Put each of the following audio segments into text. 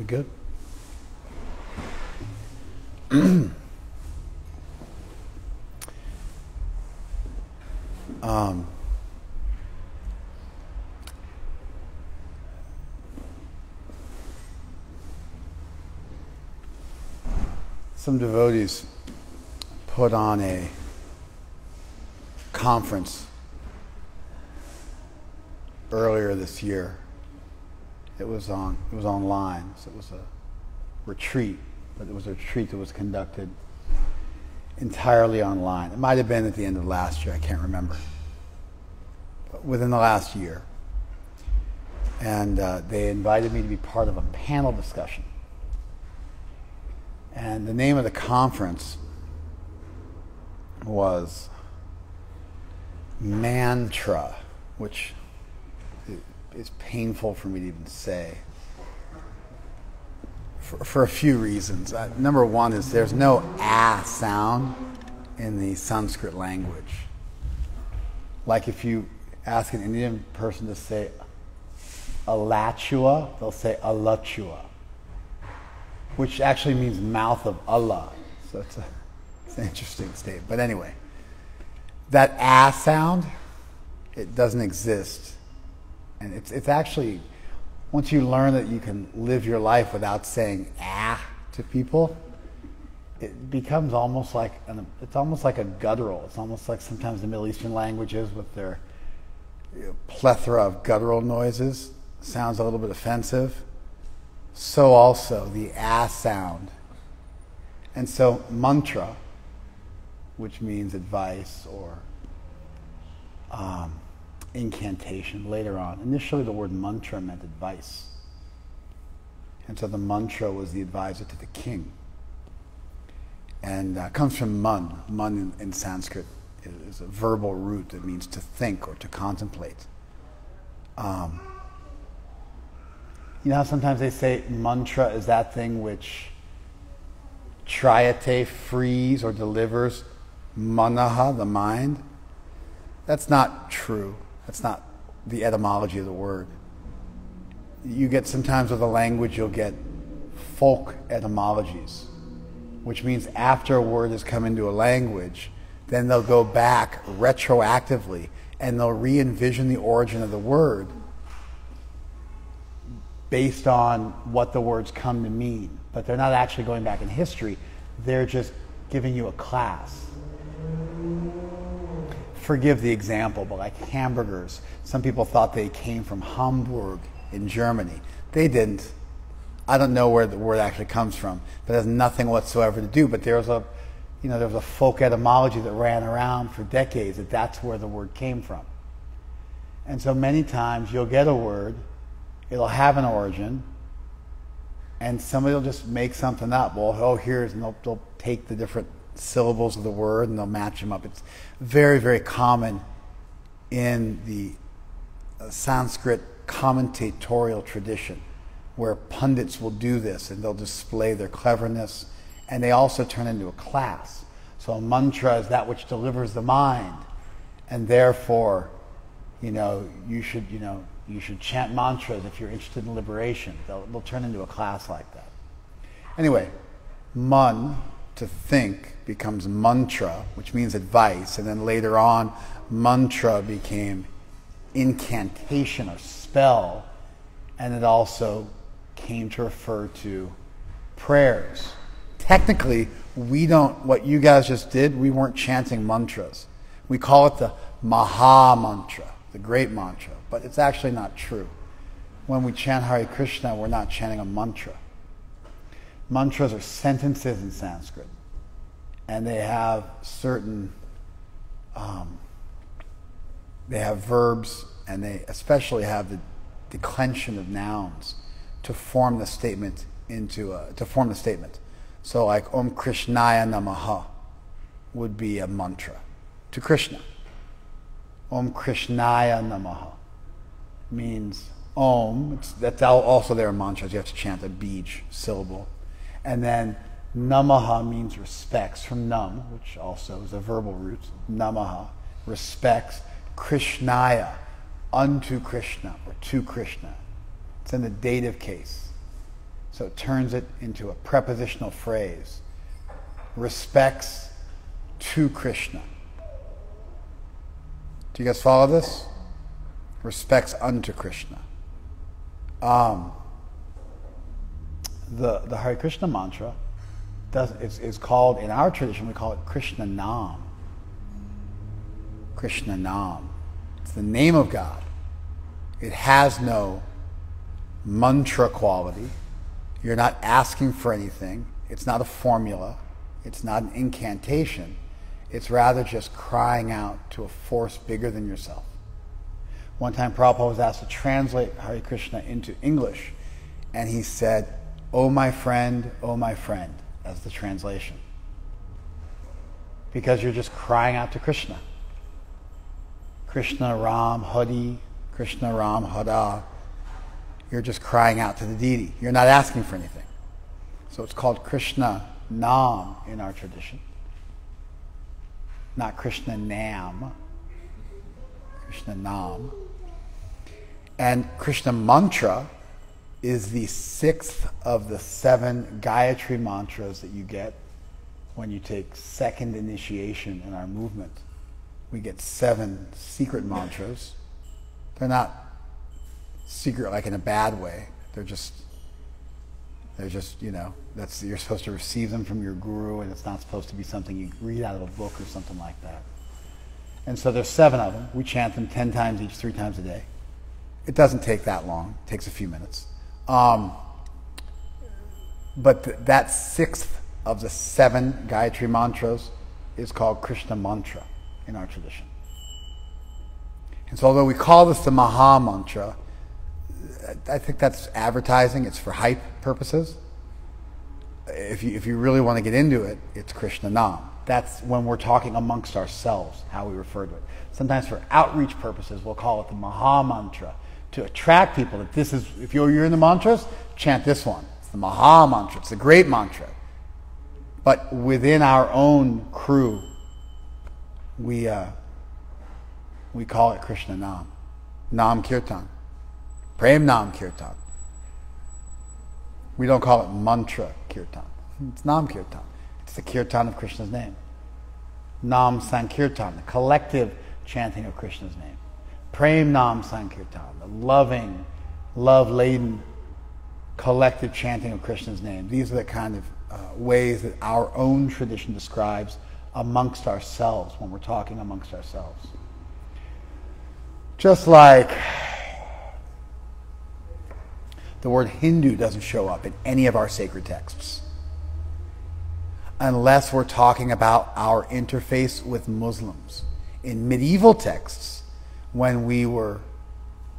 We good? um, some devotees put on a conference earlier this year. It was on it was online, so it was a retreat, but it was a retreat that was conducted entirely online. It might have been at the end of last year, I can't remember. But within the last year. And uh, they invited me to be part of a panel discussion. And the name of the conference was Mantra, which is painful for me to even say for, for a few reasons. Uh, number one is there's no ah sound in the Sanskrit language. Like if you ask an Indian person to say alachua, they'll say alachua, which actually means mouth of Allah. So it's, a, it's an interesting state. But anyway, that ah sound, it doesn't exist. And it's, it's actually once you learn that you can live your life without saying ah to people, it becomes almost like an, it's almost like a guttural. It's almost like sometimes the Middle Eastern languages with their you know, plethora of guttural noises sounds a little bit offensive. So also the ah sound. And so mantra, which means advice or um, incantation later on. Initially, the word mantra meant advice. And so the mantra was the advisor to the king. And uh, comes from man. Man in, in Sanskrit is a verbal root that means to think or to contemplate. Um, you know sometimes they say mantra is that thing which triate frees or delivers manaha, the mind? That's not true. That's not the etymology of the word. You get sometimes with a language, you'll get folk etymologies, which means after a word has come into a language, then they'll go back retroactively and they'll re envision the origin of the word based on what the words come to mean. But they're not actually going back in history, they're just giving you a class forgive the example, but like hamburgers, some people thought they came from Hamburg in Germany. They didn't. I don't know where the word actually comes from, but it has nothing whatsoever to do. But there was a, you know, there was a folk etymology that ran around for decades that that's where the word came from. And so many times you'll get a word, it'll have an origin, and somebody will just make something up. Well, oh, here's, and they'll, they'll take the different syllables of the word and they'll match them up. It's very, very common in the uh, Sanskrit commentatorial tradition where pundits will do this and they'll display their cleverness and they also turn into a class. So a mantra is that which delivers the mind and therefore, you know, you should, you know, you should chant mantras if you're interested in liberation. They'll, they'll turn into a class like that. Anyway, mun to think becomes mantra, which means advice, and then later on, mantra became incantation or spell, and it also came to refer to prayers. Technically, we don't, what you guys just did, we weren't chanting mantras. We call it the Maha Mantra, the great mantra, but it's actually not true. When we chant Hare Krishna, we're not chanting a mantra. Mantras are sentences in Sanskrit, and they have certain, um, they have verbs, and they especially have the declension of nouns to form the statement into a, to form the statement. So, like Om Krishnaya Namaha would be a mantra to Krishna. Om Krishnaya Namaha means Om. that's also their mantras. You have to chant a bija syllable. And then namaha means respects from nam, which also is a verbal root. Namaha, respects. Krishnaya, unto Krishna or to Krishna. It's in the dative case. So it turns it into a prepositional phrase. Respects to Krishna. Do you guys follow this? Respects unto Krishna. Um, the, the Hare Krishna mantra does, is, is called, in our tradition, we call it Krishna Nam. Krishna Nam. It's the name of God. It has no mantra quality. You're not asking for anything. It's not a formula. It's not an incantation. It's rather just crying out to a force bigger than yourself. One time Prabhupada was asked to translate Hare Krishna into English, and he said, Oh my friend, oh my friend, as the translation. Because you're just crying out to Krishna. Krishna Ram Hari, Krishna Ram Hara. You're just crying out to the deity. You're not asking for anything. So it's called Krishna Nam in our tradition. Not Krishna Nam. Krishna Nam. And Krishna Mantra is the sixth of the seven Gayatri mantras that you get when you take second initiation in our movement. We get seven secret mantras. They're not secret like in a bad way. They're just they're just, you know, that's you're supposed to receive them from your guru and it's not supposed to be something you read out of a book or something like that. And so there's seven of them. We chant them ten times each, three times a day. It doesn't take that long. It takes a few minutes. Um, but th- that sixth of the seven Gayatri mantras is called Krishna mantra in our tradition. And so, although we call this the Maha mantra, I think that's advertising. It's for hype purposes. If you, if you really want to get into it, it's Krishna Nam. That's when we're talking amongst ourselves, how we refer to it. Sometimes for outreach purposes, we'll call it the Maha Mantra to attract people that this is, if you're, you're in the mantras, chant this one. It's the Maha Mantra. It's a great mantra. But within our own crew, we, uh, we call it Krishna Nam. Nam Kirtan. Prem Nam Kirtan. We don't call it mantra kirtan. It's Nam Kirtan. It's the kirtan of Krishna's name. Nam Sankirtan, the collective chanting of Krishna's name. Prem Nam Sankirtan, the loving, love laden, collective chanting of Krishna's name. These are the kind of uh, ways that our own tradition describes amongst ourselves when we're talking amongst ourselves. Just like the word Hindu doesn't show up in any of our sacred texts unless we're talking about our interface with Muslims. In medieval texts, when we were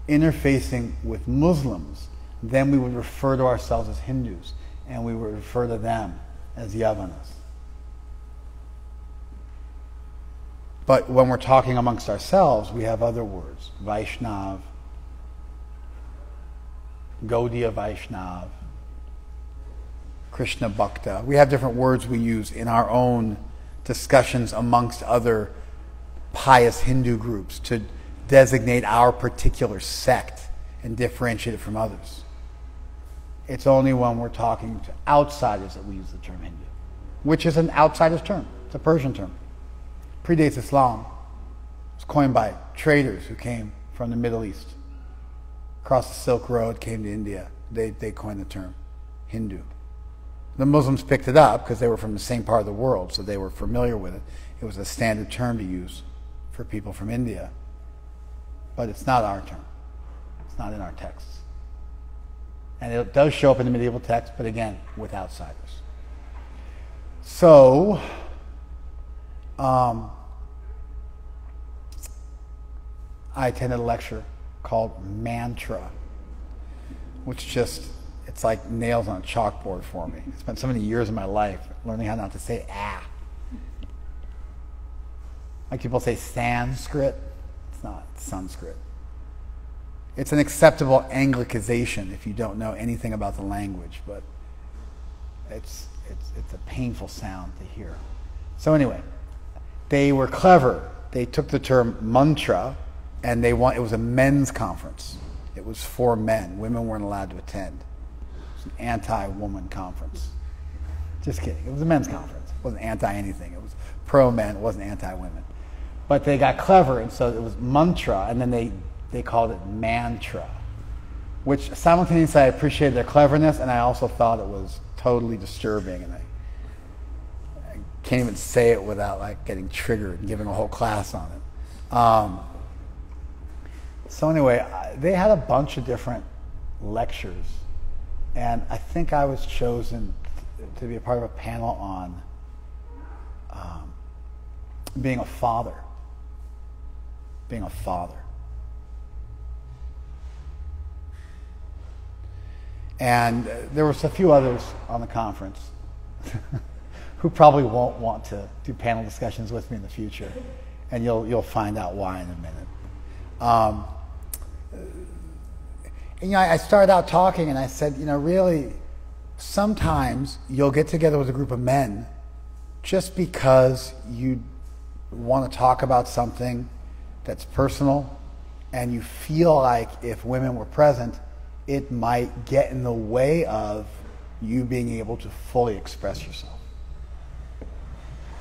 interfacing with Muslims, then we would refer to ourselves as Hindus and we would refer to them as Yavanas. But when we're talking amongst ourselves, we have other words Vaishnav, Gaudiya Vaishnav, Krishna Bhakta. We have different words we use in our own discussions amongst other pious Hindu groups to designate our particular sect and differentiate it from others. It's only when we're talking to outsiders that we use the term Hindu, which is an outsider's term. It's a Persian term. Predates Islam. It was coined by traders who came from the Middle East. Across the Silk Road, came to India. They, they coined the term Hindu. The Muslims picked it up because they were from the same part of the world, so they were familiar with it. It was a standard term to use for people from India. But it's not our term. It's not in our texts. And it does show up in the medieval text, but again, with outsiders. So, um, I attended a lecture called Mantra, which just, it's like nails on a chalkboard for me. I spent so many years of my life learning how not to say ah. Like people say Sanskrit, it's not Sanskrit. It's an acceptable Anglicization if you don't know anything about the language, but it's, it's, it's a painful sound to hear. So anyway, they were clever. They took the term mantra, and they want, it was a men's conference. It was for men. Women weren't allowed to attend. It was an anti-woman conference. Just kidding. It was a men's conference. It wasn't anti-anything. It was pro-men. It wasn't anti-women. But they got clever, and so it was mantra, and then they, they called it mantra, which simultaneously I appreciated their cleverness, and I also thought it was totally disturbing, and I, I can't even say it without like getting triggered and giving a whole class on it. Um, so anyway, they had a bunch of different lectures, and I think I was chosen to be a part of a panel on um, being a father. Being a father. And there was a few others on the conference who probably won't want to do panel discussions with me in the future. And you'll, you'll find out why in a minute. Um, you know, I started out talking and I said, you know, really, sometimes you'll get together with a group of men just because you want to talk about something that's personal and you feel like if women were present, it might get in the way of you being able to fully express yourself.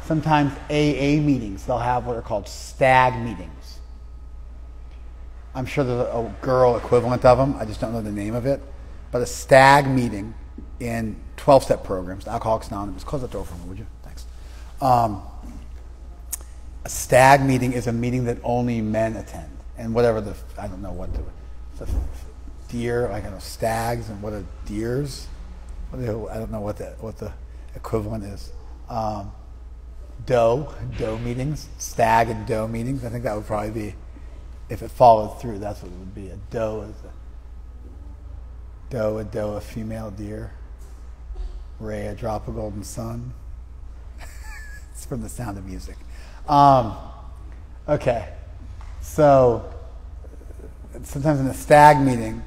Sometimes AA meetings, they'll have what are called stag meetings. I'm sure there's a girl equivalent of them. I just don't know the name of it. But a stag meeting in 12 step programs, Alcoholics Anonymous. Close that door for me, would you? Thanks. Um, a stag meeting is a meeting that only men attend. And whatever the, I don't know what the, the deer, like I know, stags and what are deers? I don't know what the, what the equivalent is. Um, doe, doe meetings, stag and doe meetings. I think that would probably be if it followed through, that's what it would be. A doe is a doe, a doe, a female deer. Ray, a drop of golden sun. it's from the sound of music. Um, okay, so sometimes in a stag meeting,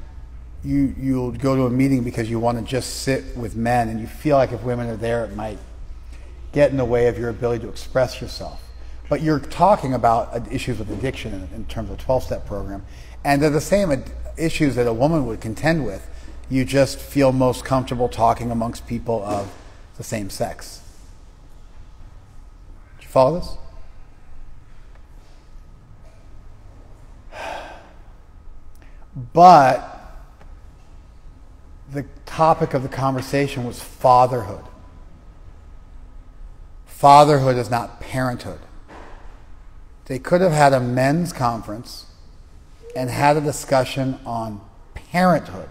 you you'll go to a meeting because you want to just sit with men, and you feel like if women are there, it might get in the way of your ability to express yourself. But you're talking about issues with addiction in, in terms of 12 step program. And they're the same issues that a woman would contend with. You just feel most comfortable talking amongst people of the same sex. Did you follow this? But the topic of the conversation was fatherhood. Fatherhood is not parenthood. They could have had a men's conference and had a discussion on parenthood.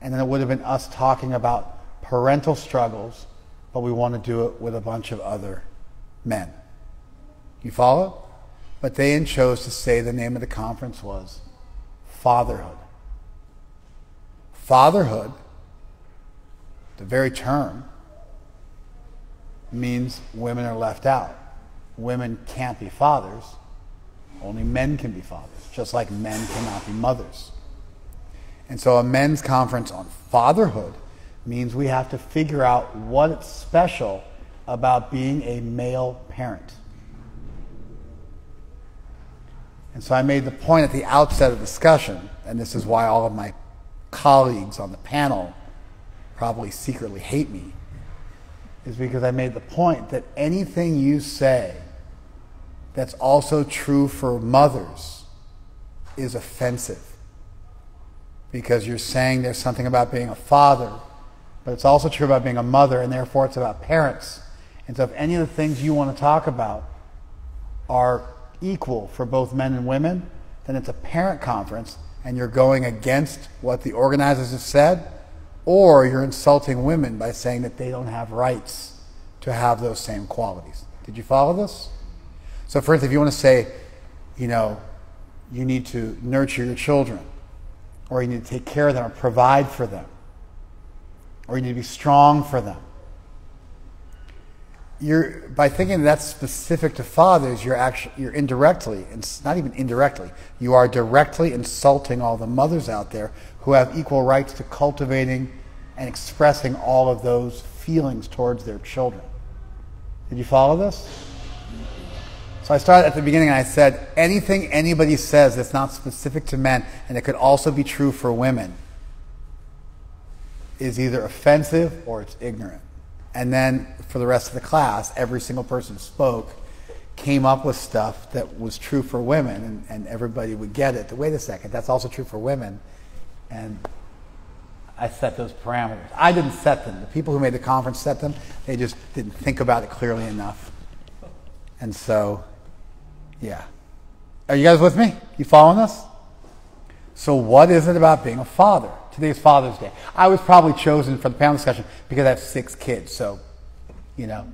And then it would have been us talking about parental struggles, but we want to do it with a bunch of other men. You follow? But they chose to say the name of the conference was Fatherhood. Fatherhood, the very term, means women are left out women can't be fathers. Only men can be fathers, just like men cannot be mothers. And so a men's conference on fatherhood means we have to figure out what's special about being a male parent. And so I made the point at the outset of discussion, and this is why all of my colleagues on the panel probably secretly hate me, is because I made the point that anything you say that's also true for mothers is offensive. Because you're saying there's something about being a father, but it's also true about being a mother, and therefore it's about parents. And so if any of the things you want to talk about are equal for both men and women, then it's a parent conference, and you're going against what the organizers have said, or you're insulting women by saying that they don't have rights to have those same qualities. Did you follow this? So, instance, if you want to say, you know, you need to nurture your children, or you need to take care of them, or provide for them, or you need to be strong for them. You're, by thinking that's specific to fathers, you're actually you're indirectly, and not even indirectly, you are directly insulting all the mothers out there who have equal rights to cultivating and expressing all of those feelings towards their children. Did you follow this? So I started at the beginning and I said anything anybody says that's not specific to men, and it could also be true for women, is either offensive or it's ignorant. And then for the rest of the class, every single person who spoke came up with stuff that was true for women, and, and everybody would get it. Wait a second, that's also true for women. And I set those parameters. I didn't set them. The people who made the conference set them. They just didn't think about it clearly enough. And so, yeah. Are you guys with me? You following us? So, what is it about being a father? Today's Father's Day. I was probably chosen for the panel discussion because I have six kids. So, you know,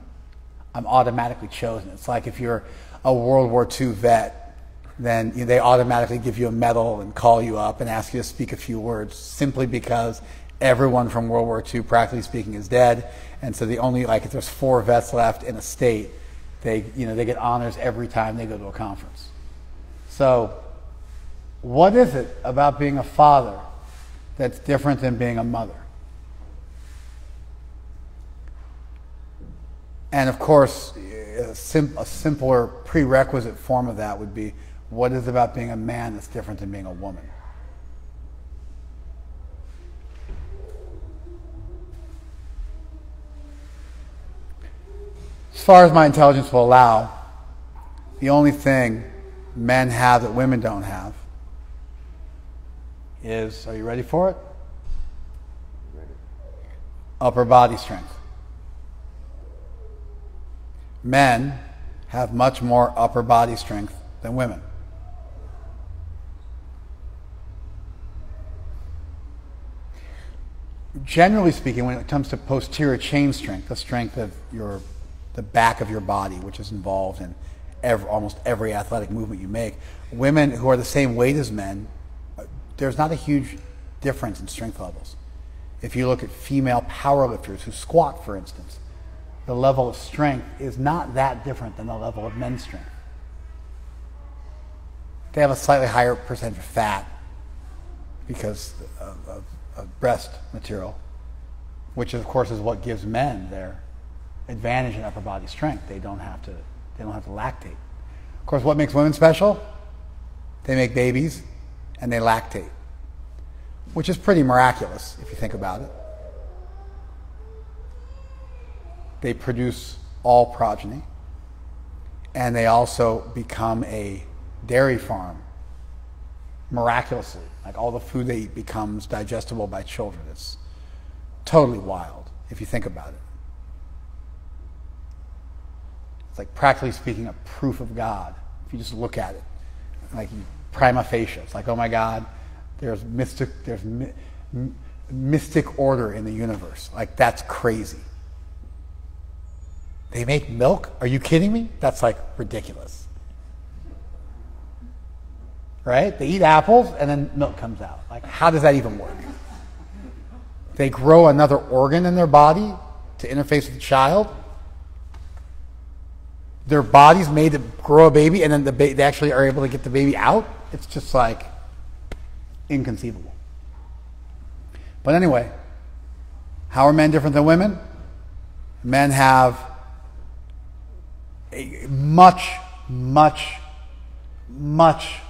I'm automatically chosen. It's like if you're a World War II vet, then you know, they automatically give you a medal and call you up and ask you to speak a few words simply because everyone from World War II, practically speaking, is dead. And so the only, like, if there's four vets left in a state, they, you know, they get honors every time they go to a conference. So, what is it about being a father that's different than being a mother? And of course, a, sim- a simpler prerequisite form of that would be what is about being a man that's different than being a woman? As far as my intelligence will allow, the only thing men have that women don't have is are you ready for it? Upper body strength. Men have much more upper body strength than women. Generally speaking, when it comes to posterior chain strength, the strength of your the back of your body, which is involved in every, almost every athletic movement you make. Women who are the same weight as men, there's not a huge difference in strength levels. If you look at female powerlifters who squat, for instance, the level of strength is not that different than the level of men's strength. They have a slightly higher percentage of fat because of, of, of breast material, which of course is what gives men their advantage in upper body strength. They don't have to they don't have to lactate. Of course, what makes women special? They make babies and they lactate, which is pretty miraculous if you think about it. They produce all progeny, and they also become a dairy farm miraculously. Like all the food they eat becomes digestible by children. It's totally wild if you think about it. It's like practically speaking a proof of God if you just look at it. Like prima facie. It's like, oh my God, there's mystic, there's mi- mystic order in the universe. Like that's crazy. They make milk? Are you kidding me? That's like ridiculous. Right? They eat apples and then milk comes out. Like, how does that even work? They grow another organ in their body to interface with the child their bodies made to grow a baby and then the ba- they actually are able to get the baby out. It's just like inconceivable. But anyway, how are men different than women? Men have a much, much, much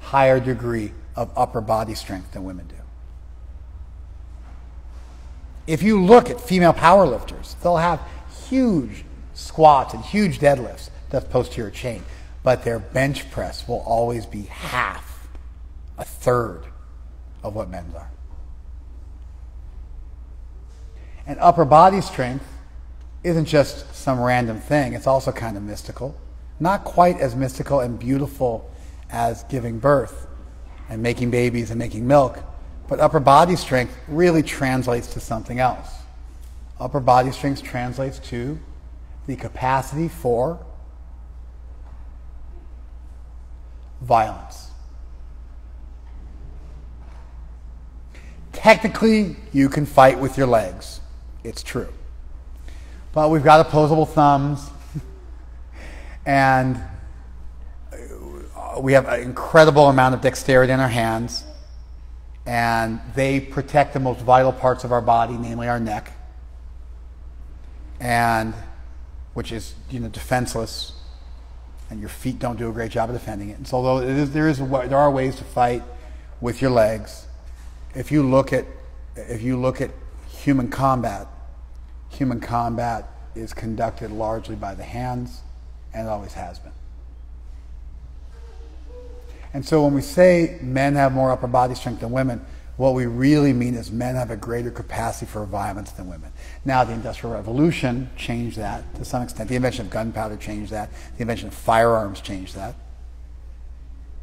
higher degree of upper body strength than women do. If you look at female powerlifters, they'll have huge squats and huge deadlifts. That's posterior chain. But their bench press will always be half, a third of what men's are. And upper body strength isn't just some random thing, it's also kind of mystical. Not quite as mystical and beautiful as giving birth and making babies and making milk, but upper body strength really translates to something else. Upper body strength translates to the capacity for violence. Technically, you can fight with your legs. It's true. But we've got opposable thumbs, and we have an incredible amount of dexterity in our hands, and they protect the most vital parts of our body, namely our neck. And which is you know defenseless, and your feet don't do a great job of defending it. And so, although there is a, there are ways to fight with your legs, if you look at if you look at human combat, human combat is conducted largely by the hands and it always has been. And so when we say men have more upper body strength than women, what we really mean is men have a greater capacity for violence than women. Now, the Industrial Revolution changed that to some extent. The invention of gunpowder changed that. The invention of firearms changed that.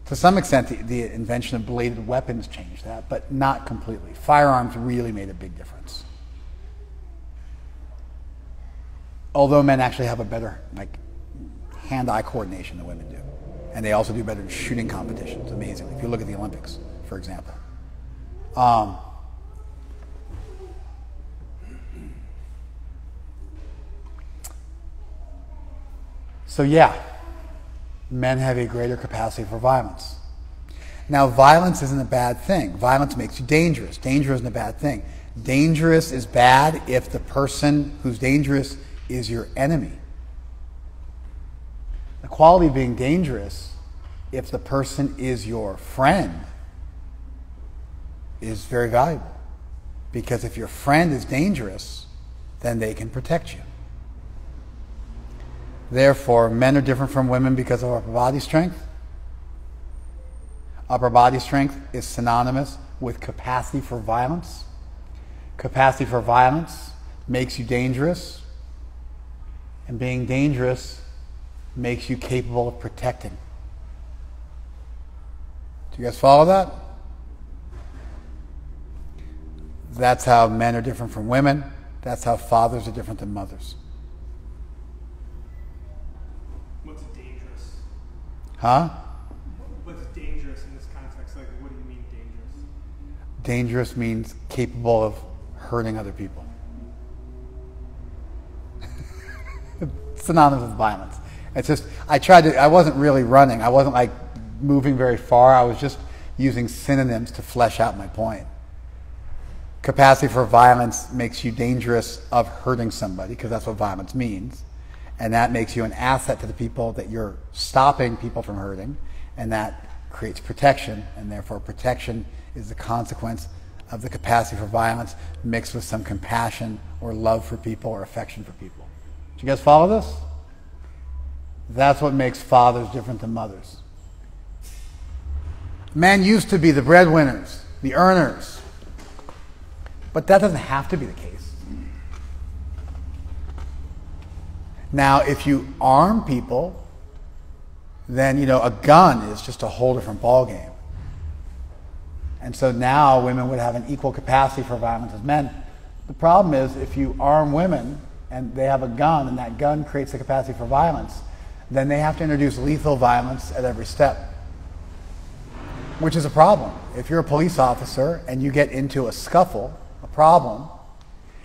To some extent, the, the invention of bladed weapons changed that, but not completely. Firearms really made a big difference. Although men actually have a better like hand-eye coordination than women do, and they also do better in shooting competitions. Amazingly, if you look at the Olympics, for example. Um, so, yeah, men have a greater capacity for violence. Now, violence isn't a bad thing. Violence makes you dangerous. Danger isn't a bad thing. Dangerous is bad if the person who's dangerous is your enemy. The quality of being dangerous if the person is your friend is very valuable. Because if your friend is dangerous, then they can protect you. Therefore, men are different from women because of upper body strength. Upper body strength is synonymous with capacity for violence. Capacity for violence makes you dangerous, and being dangerous makes you capable of protecting. Do you guys follow that? That's how men are different from women. That's how fathers are different than mothers. What's dangerous? Huh? What's dangerous in this context? Like, what do you mean dangerous? Dangerous means capable of hurting other people. Synonymous with violence. It's just, I tried to, I wasn't really running. I wasn't like moving very far. I was just using synonyms to flesh out my point. Capacity for violence makes you dangerous of hurting somebody, because that's what violence means. And that makes you an asset to the people that you're stopping people from hurting. And that creates protection. And therefore, protection is the consequence of the capacity for violence mixed with some compassion or love for people or affection for people. Do you guys follow this? That's what makes fathers different than mothers. Men used to be the breadwinners, the earners. But that doesn't have to be the case. Now, if you arm people, then you know a gun is just a whole different ballgame. And so now women would have an equal capacity for violence as men. The problem is if you arm women and they have a gun and that gun creates the capacity for violence, then they have to introduce lethal violence at every step. Which is a problem. If you're a police officer and you get into a scuffle problem,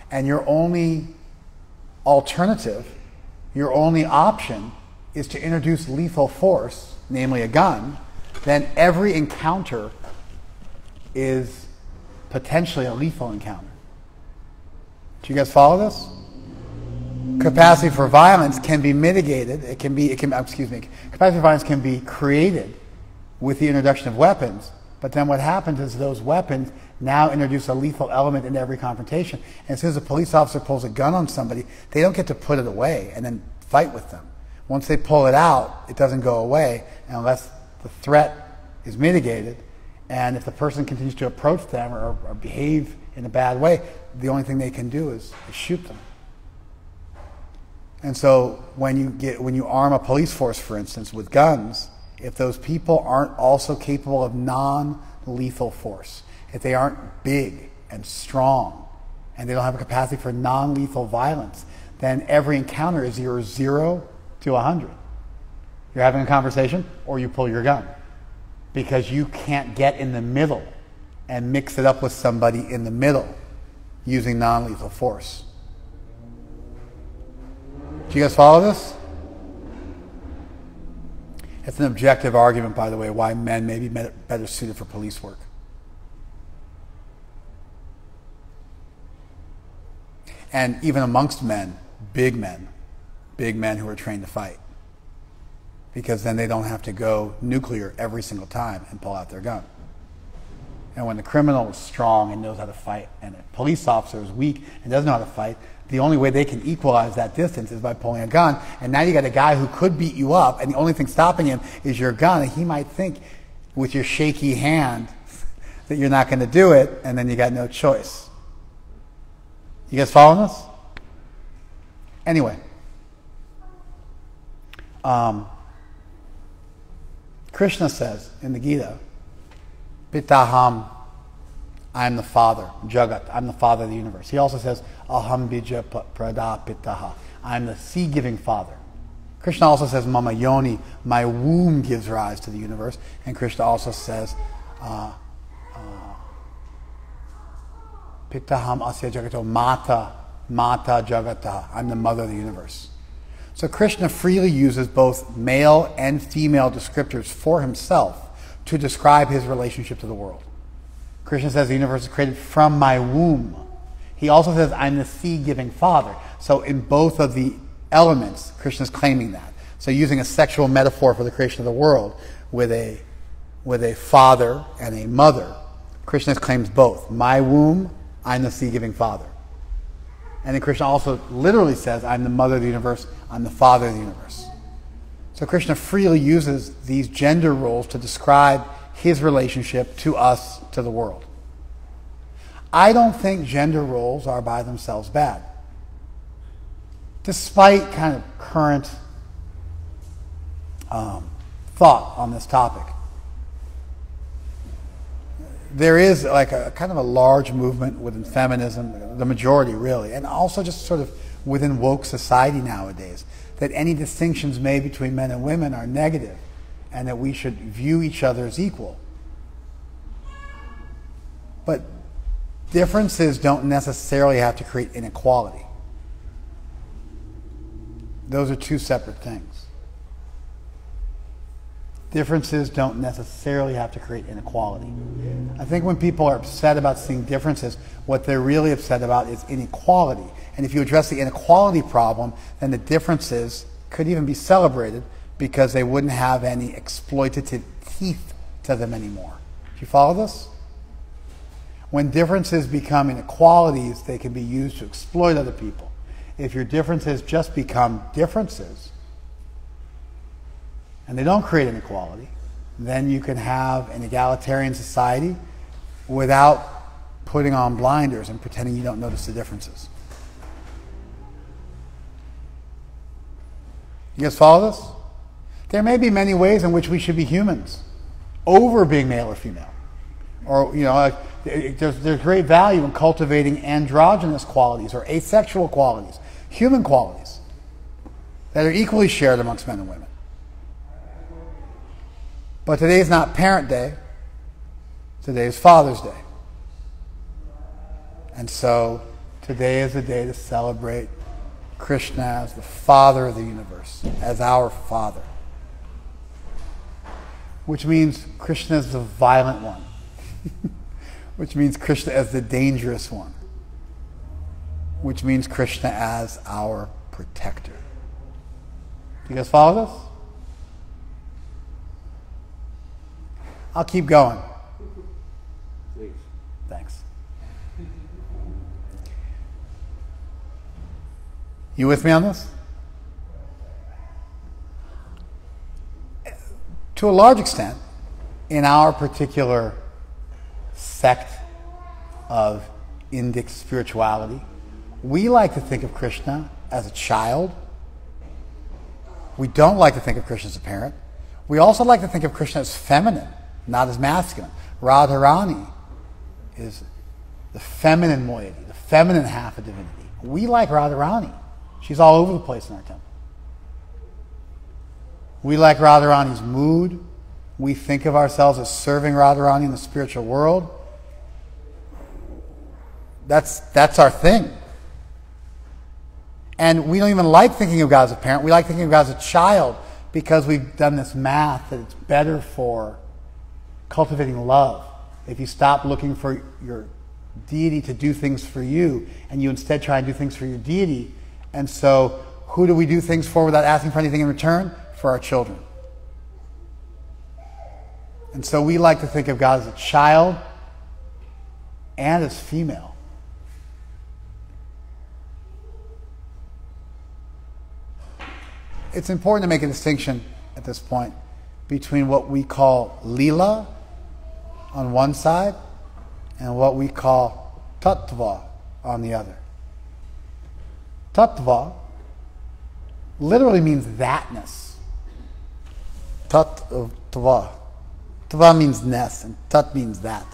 and your only alternative, your only option is to introduce lethal force, namely a gun, then every encounter is potentially a lethal encounter. Do you guys follow this? Capacity for violence can be mitigated. It can be, it can, uh, excuse me, capacity for violence can be created with the introduction of weapons. But then what happens is those weapons now introduce a lethal element into every confrontation. And as soon as a police officer pulls a gun on somebody, they don't get to put it away and then fight with them. Once they pull it out, it doesn't go away unless the threat is mitigated. And if the person continues to approach them or, or behave in a bad way, the only thing they can do is, is shoot them. And so when you get when you arm a police force, for instance, with guns, if those people aren't also capable of non-lethal force, if they aren't big and strong and they don't have a capacity for non lethal violence, then every encounter is either zero to 100. You're having a conversation or you pull your gun because you can't get in the middle and mix it up with somebody in the middle using non lethal force. Do you guys follow this? It's an objective argument, by the way, why men may be better suited for police work. And even amongst men, big men, big men who are trained to fight. Because then they don't have to go nuclear every single time and pull out their gun. And when the criminal is strong and knows how to fight, and a police officer is weak and doesn't know how to fight, the only way they can equalize that distance is by pulling a gun. And now you got a guy who could beat you up, and the only thing stopping him is your gun. And he might think with your shaky hand that you're not going to do it, and then you got no choice. You guys following us? Anyway. Um, Krishna says in the Gita, Pitaham, I am the father, Jagat, I'm the father of the universe. He also says, Aham bija prada pitaha, I am the seed giving father. Krishna also says, Mama Yoni, my womb gives rise to the universe. And Krishna also says, uh, Pitaham asya jagato mata, mata jagata, I'm the mother of the universe. So Krishna freely uses both male and female descriptors for himself to describe his relationship to the world. Krishna says the universe is created from my womb. He also says, I'm the seed giving father. So in both of the elements, Krishna is claiming that. So using a sexual metaphor for the creation of the world with a, with a father and a mother, Krishna claims both. My womb, I'm the seed giving father. And then Krishna also literally says, I'm the mother of the universe, I'm the father of the universe. So Krishna freely uses these gender roles to describe his relationship to us, to the world. I don't think gender roles are by themselves bad. Despite kind of current um, thought on this topic, there is like a kind of a large movement within feminism, the majority really, and also just sort of within woke society nowadays, that any distinctions made between men and women are negative and that we should view each other as equal. But differences don't necessarily have to create inequality. Those are two separate things. Differences don't necessarily have to create inequality. I think when people are upset about seeing differences, what they're really upset about is inequality. And if you address the inequality problem, then the differences could even be celebrated because they wouldn't have any exploitative teeth to them anymore. Do you follow this? When differences become inequalities, they can be used to exploit other people. If your differences just become differences, and they don't create inequality, then you can have an egalitarian society without putting on blinders and pretending you don't notice the differences. You guys follow this? There may be many ways in which we should be humans over being male or female. Or, you know, there's, there's great value in cultivating androgynous qualities or asexual qualities, human qualities that are equally shared amongst men and women. But today is not Parent Day, today is Father's Day. And so today is the day to celebrate Krishna as the Father of the universe, as our Father. Which means Krishna is the violent one, which means Krishna as the dangerous one, which means Krishna as our protector. Do you guys follow this? I'll keep going. Please. Thanks. You with me on this? To a large extent, in our particular sect of Indic spirituality, we like to think of Krishna as a child. We don't like to think of Krishna as a parent. We also like to think of Krishna as feminine not as masculine. Radharani is the feminine moiety, the feminine half of divinity. We like Radharani. She's all over the place in our temple. We like Radharani's mood. We think of ourselves as serving Radharani in the spiritual world. That's, that's our thing. And we don't even like thinking of God as a parent. We like thinking of God as a child because we've done this math that it's better for cultivating love. If you stop looking for your deity to do things for you and you instead try and do things for your deity, and so who do we do things for without asking for anything in return? For our children. And so we like to think of God as a child and as female. It's important to make a distinction at this point between what we call lila on one side and what we call tattva on the other. Tattva literally means thatness. Tattva. Tva means ness, and tat means that.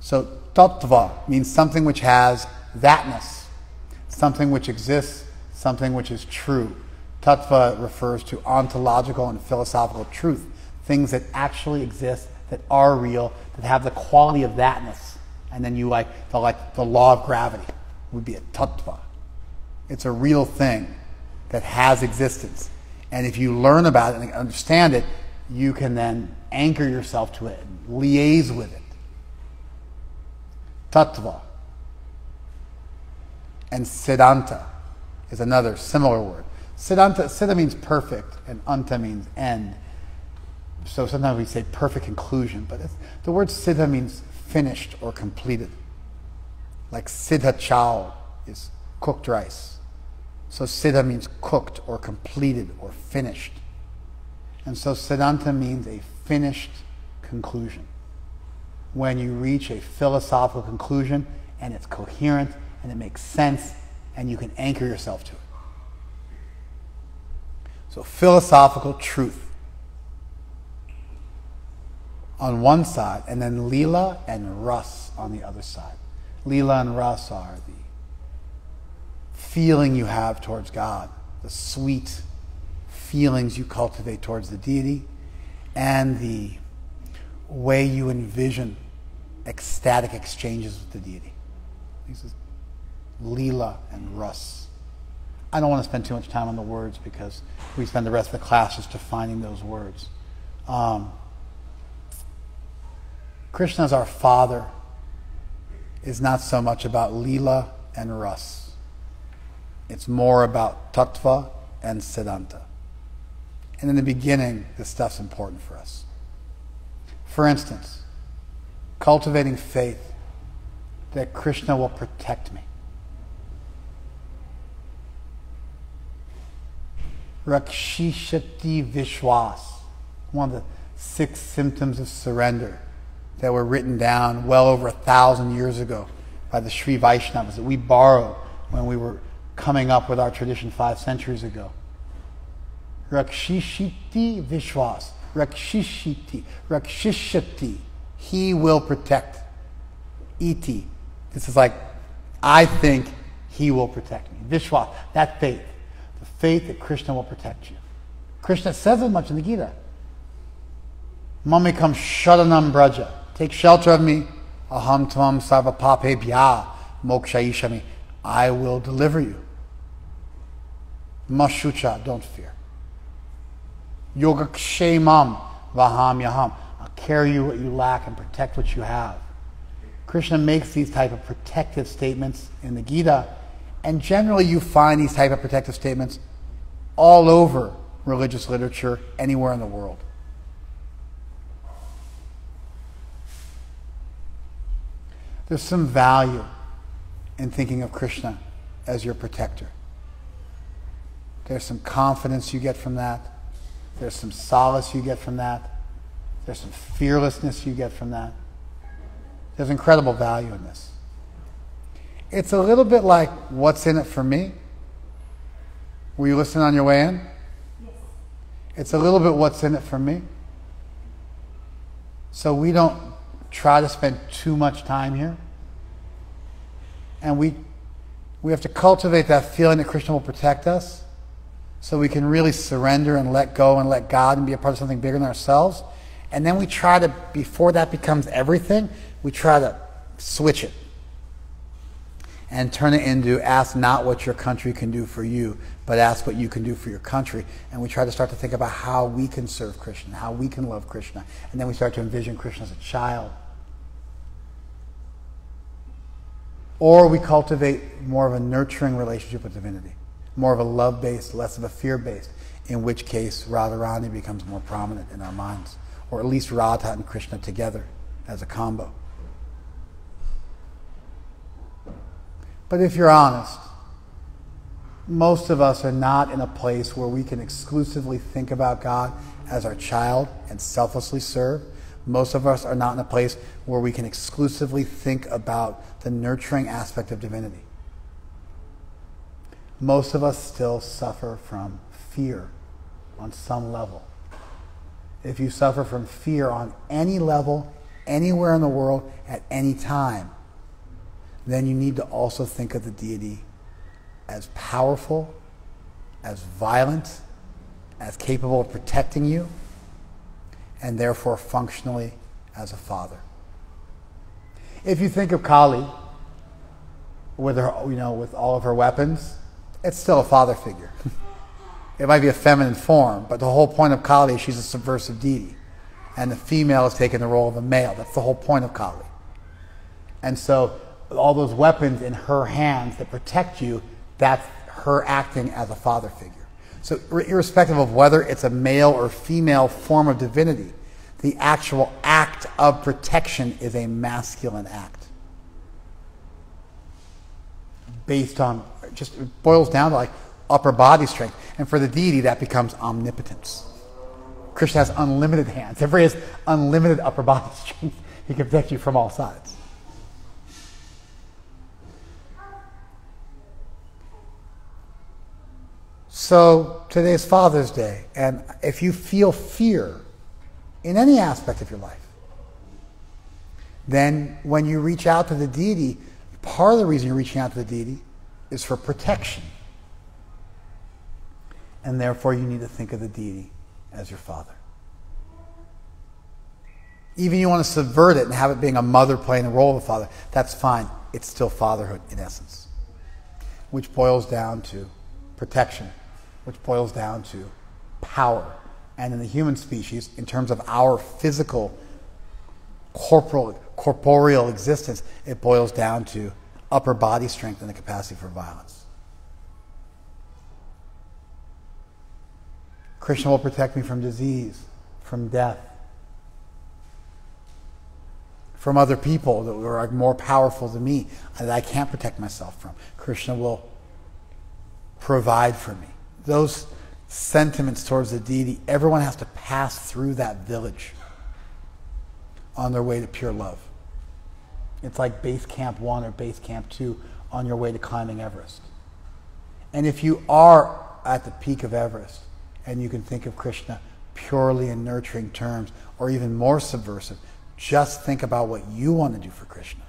So tattva means something which has thatness, something which exists, something which is true. Tattva refers to ontological and philosophical truth, things that actually exist, that are real, that have the quality of thatness. And then you like the like the law of gravity would be a tattva. It's a real thing that has existence. And if you learn about it and understand it, you can then anchor yourself to it and liaise with it. Tattva. And siddhanta is another similar word. Siddhanta, siddha means perfect, and anta means end. So sometimes we say perfect conclusion, but the word siddha means finished or completed. Like siddha chow is cooked rice. So siddha means cooked or completed or finished. And so siddhanta means a finished conclusion. When you reach a philosophical conclusion and it's coherent and it makes sense and you can anchor yourself to it. So philosophical truth on one side, and then lila and Ras on the other side. Lila and Ras are the feeling you have towards God, the sweet feelings you cultivate towards the deity, and the way you envision ecstatic exchanges with the deity. This is lila and Ras. I don't want to spend too much time on the words because we spend the rest of the class just defining those words. Um, Krishna as our Father is not so much about Leela and Ras. It's more about Tattva and Siddhanta. And in the beginning, this stuff's important for us. For instance, cultivating faith that Krishna will protect me. Rakshishati Vishwas, one of the six symptoms of surrender that were written down well over a thousand years ago by the Sri Vaishnavas that we borrowed when we were coming up with our tradition five centuries ago. Rakshishiti Vishwas. Rakshishiti. Rakshishati. He will protect. Iti. This is like, I think he will protect me. Vishwas. That faith. The faith that Krishna will protect you. Krishna says as much in the Gita. Mamikam Sharanam Braja. Take shelter of me. Aham tvam sarva pape bhya mokshayishami. I will deliver you. Mashucha, don't fear. Yogakshemam vaham yaham. I'll carry you what you lack and protect what you have. Krishna makes these type of protective statements in the Gita, and generally you find these type of protective statements all over religious literature anywhere in the world. There's some value in thinking of Krishna as your protector. There's some confidence you get from that. There's some solace you get from that. There's some fearlessness you get from that. There's incredible value in this. It's a little bit like what's in it for me. Were you listening on your way in? Yes. It's a little bit what's in it for me. So we don't try to spend too much time here. And we, we have to cultivate that feeling that Krishna will protect us so we can really surrender and let go and let God and be a part of something bigger than ourselves. And then we try to, before that becomes everything, we try to switch it and turn it into ask not what your country can do for you, but ask what you can do for your country. And we try to start to think about how we can serve Krishna, how we can love Krishna. And then we start to envision Krishna as a child. Or we cultivate more of a nurturing relationship with divinity, more of a love based, less of a fear based, in which case Radharani becomes more prominent in our minds, or at least Radha and Krishna together as a combo. But if you're honest, most of us are not in a place where we can exclusively think about God as our child and selflessly serve. Most of us are not in a place where we can exclusively think about the nurturing aspect of divinity. Most of us still suffer from fear on some level. If you suffer from fear on any level, anywhere in the world, at any time, then you need to also think of the deity as powerful, as violent, as capable of protecting you, and therefore functionally as a father. If you think of Kali with her, you know, with all of her weapons, it's still a father figure. it might be a feminine form, but the whole point of Kali is she's a subversive deity. And the female is taking the role of a male. That's the whole point of Kali. And so all those weapons in her hands that protect you, that's her acting as a father figure. So, irrespective of whether it's a male or female form of divinity, the actual act of protection is a masculine act. Based on, just it boils down to like upper body strength. And for the deity, that becomes omnipotence. Krishna has unlimited hands. Every has unlimited upper body strength, he can protect you from all sides. So today's Father's Day, and if you feel fear in any aspect of your life, then when you reach out to the deity, part of the reason you're reaching out to the deity is for protection. And therefore, you need to think of the deity as your father. Even you want to subvert it and have it being a mother playing the role of a father, that's fine. It's still fatherhood in essence, which boils down to protection which boils down to power. And in the human species, in terms of our physical, corporal, corporeal existence, it boils down to upper body strength and the capacity for violence. Krishna will protect me from disease, from death, from other people that are more powerful than me that I can't protect myself from. Krishna will provide for me those sentiments towards the deity, everyone has to pass through that village on their way to pure love. It's like base camp one or base camp two on your way to climbing Everest. And if you are at the peak of Everest and you can think of Krishna purely in nurturing terms or even more subversive, just think about what you want to do for Krishna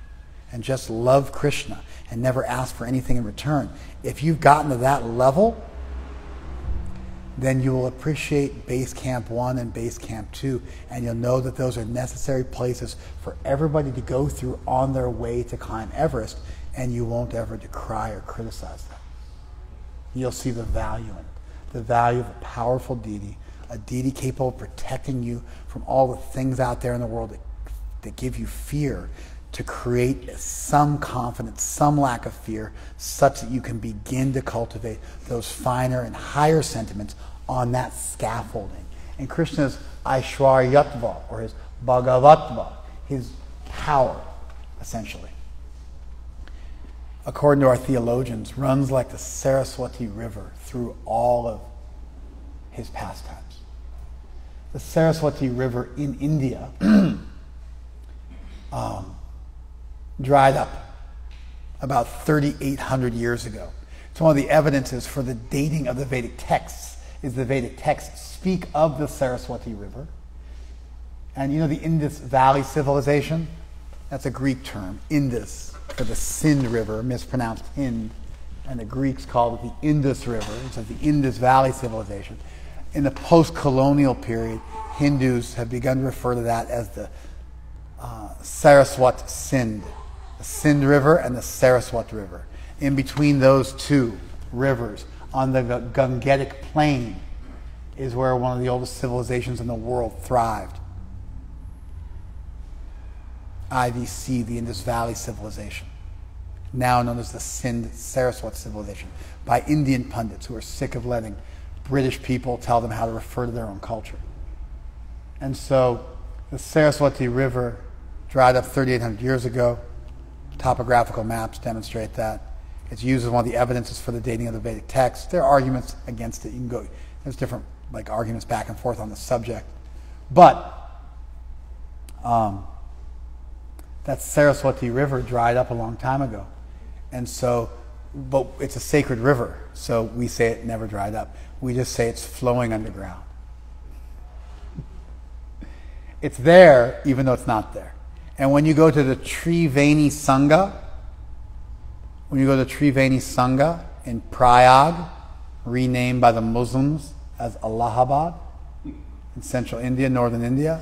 and just love Krishna and never ask for anything in return. If you've gotten to that level, then you will appreciate Base Camp 1 and Base Camp 2, and you'll know that those are necessary places for everybody to go through on their way to climb Everest, and you won't ever decry or criticize them. You'll see the value in it the value of a powerful deity, a deity capable of protecting you from all the things out there in the world that, that give you fear, to create some confidence, some lack of fear, such that you can begin to cultivate those finer and higher sentiments on that scaffolding. And Krishna's Aishwaryatva, or his Bhagavatva, his power, essentially, according to our theologians, runs like the Saraswati River through all of his pastimes. The Saraswati River in India um, dried up about 3,800 years ago. It's one of the evidences for the dating of the Vedic texts is the Vedic texts speak of the Saraswati River. And you know the Indus Valley civilization? That's a Greek term, Indus, for the Sindh River, mispronounced Hind. And the Greeks called it the Indus River, so the Indus Valley civilization. In the post colonial period, Hindus have begun to refer to that as the uh, Saraswat Sindh the Sindh River and the Saraswat River. In between those two rivers, on the Gangetic Plain, is where one of the oldest civilizations in the world thrived. IVC, the Indus Valley Civilization, now known as the Sindh Saraswat Civilization, by Indian pundits who are sick of letting British people tell them how to refer to their own culture. And so the Saraswati River dried up 3,800 years ago. Topographical maps demonstrate that. It's used as one of the evidences for the dating of the Vedic text. There are arguments against it. You can go. There's different like arguments back and forth on the subject, but um, that Saraswati River dried up a long time ago, and so, but it's a sacred river, so we say it never dried up. We just say it's flowing underground. It's there, even though it's not there. And when you go to the Triveni Sangam, when you go to Triveni Sangam in Prayag, renamed by the Muslims as Allahabad in central India, northern India,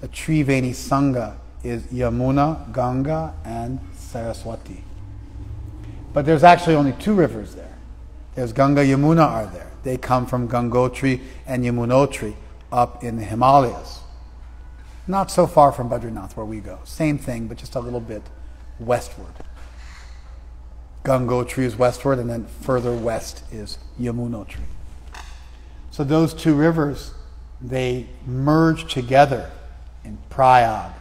the Triveni Sangam is Yamuna, Ganga, and Saraswati. But there's actually only two rivers there. There's Ganga, Yamuna are there. They come from Gangotri and Yamunotri up in the Himalayas. Not so far from Badrinath where we go. Same thing, but just a little bit westward. Gangotri is westward, and then further west is Yamunotri. So those two rivers, they merge together in Prayag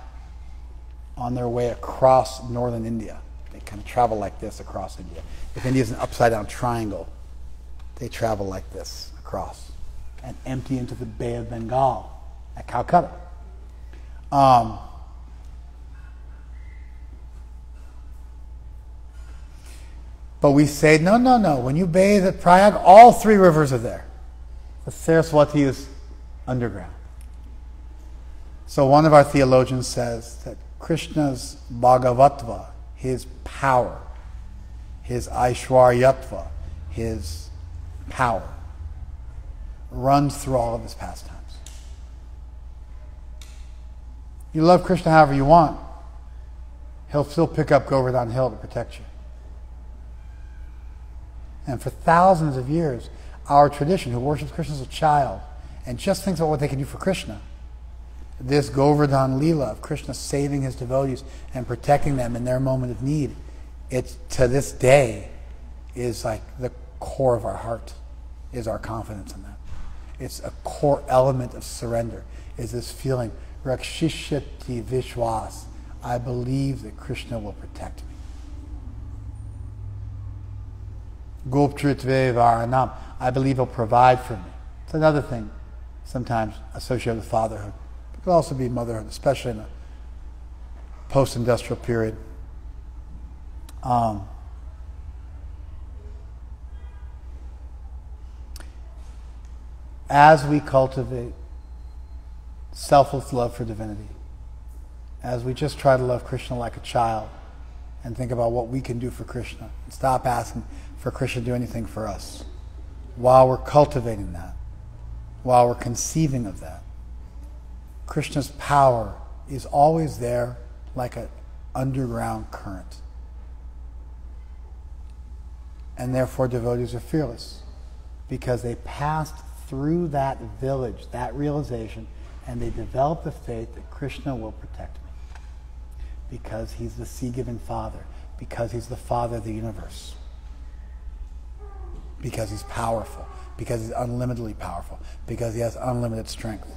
on their way across northern India. They kind of travel like this across India. If India is an upside down triangle, they travel like this across and empty into the Bay of Bengal at Calcutta. Um, but we say, no, no, no. When you bathe at Prayag, all three rivers are there. The Saraswati is underground. So one of our theologians says that Krishna's Bhagavatva, his power, his Aishwaryatva, his power, runs through all of his pastimes. You love Krishna however you want, he'll still pick up Govardhan Hill to protect you. And for thousands of years, our tradition, who worships Krishna as a child and just thinks about what they can do for Krishna, this Govardhan Leela of Krishna saving his devotees and protecting them in their moment of need, it to this day is like the core of our heart, is our confidence in that. It's a core element of surrender, is this feeling, Rakshishati Vishwas, I believe that Krishna will protect me. Goptritve Varanam, I believe he'll provide for me. It's another thing sometimes associated with fatherhood. It could also be motherhood, especially in a post-industrial period. Um, as we cultivate selfless love for divinity, as we just try to love Krishna like a child and think about what we can do for Krishna, stop asking for Krishna to do anything for us, while we're cultivating that, while we're conceiving of that, Krishna's power is always there like an underground current. And therefore, devotees are fearless because they passed through that village, that realization, and they developed the faith that Krishna will protect me because he's the sea giving father, because he's the father of the universe, because he's powerful, because he's unlimitedly powerful, because he has unlimited strength.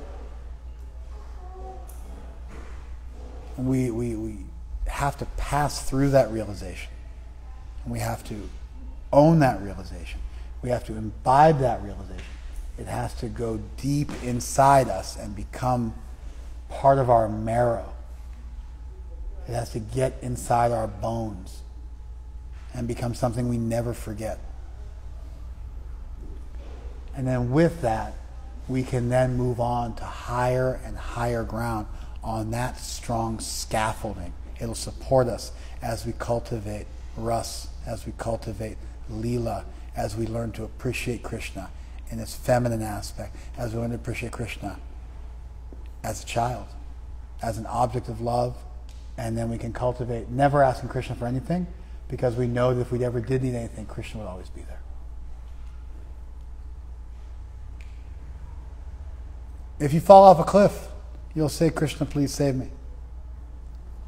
We, we, we have to pass through that realization. We have to own that realization. We have to imbibe that realization. It has to go deep inside us and become part of our marrow. It has to get inside our bones and become something we never forget. And then with that, we can then move on to higher and higher ground on that strong scaffolding. It'll support us as we cultivate Ras, as we cultivate Leela, as we learn to appreciate Krishna in its feminine aspect, as we learn to appreciate Krishna as a child, as an object of love, and then we can cultivate never asking Krishna for anything because we know that if we ever did need anything, Krishna would always be there. If you fall off a cliff, you'll say, Krishna, please save me.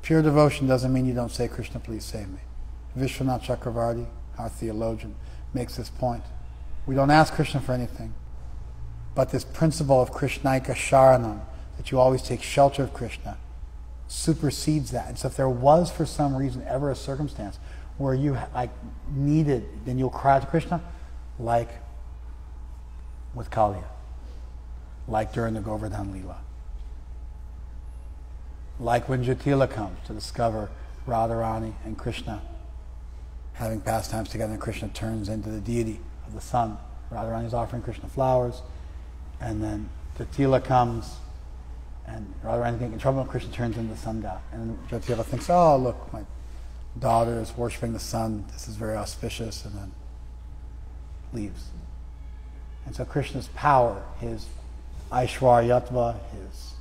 Pure devotion doesn't mean you don't say, Krishna, please save me. Vishwanath Chakravarti, our theologian, makes this point. We don't ask Krishna for anything. But this principle of Krishnaika Sharanam, that you always take shelter of Krishna, supersedes that. And so if there was for some reason ever a circumstance where you like needed, then you'll cry to Krishna, like with Kalia, like during the Govardhan Leela, like when Jatila comes to discover Radharani and Krishna having pastimes together, and Krishna turns into the deity of the sun. Radharani is offering Krishna flowers, and then Jatila comes, and Radharani getting in trouble, and Krishna turns into the sun god. And Jatila thinks, oh, look, my daughter is worshiping the sun. This is very auspicious, and then leaves. And so Krishna's power, his Aishwaryatva, his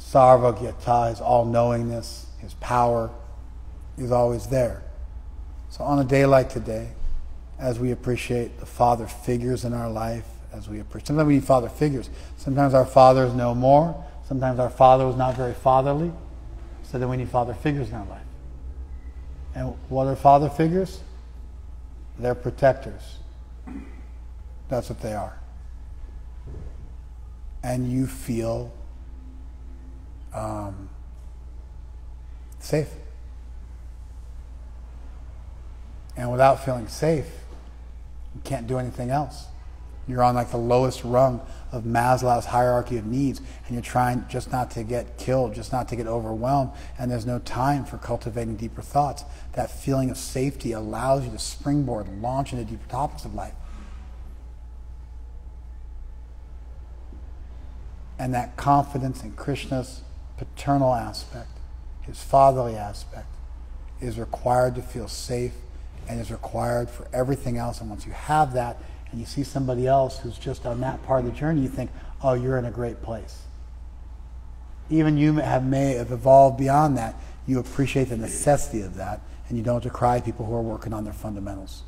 Sarvagyata, his all knowingness, his power is always there. So on a day like today, as we appreciate the father figures in our life, as we appreciate, sometimes we need father figures. Sometimes our fathers know more. Sometimes our father was not very fatherly. So then we need father figures in our life. And what are father figures? They're protectors. That's what they are. And you feel um, safe. And without feeling safe, you can't do anything else. You're on like the lowest rung of Maslow's hierarchy of needs, and you're trying just not to get killed, just not to get overwhelmed, and there's no time for cultivating deeper thoughts. That feeling of safety allows you to springboard, launch into deeper topics of life. And that confidence in Krishna's paternal aspect, his fatherly aspect, is required to feel safe and is required for everything else. And once you have that, and you see somebody else who's just on that part of the journey, you think, oh, you're in a great place. Even you have may have evolved beyond that. You appreciate the necessity of that, and you don't decry people who are working on their fundamentals.